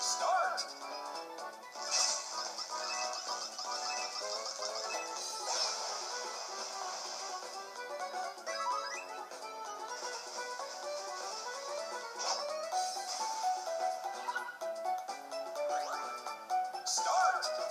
start. Master.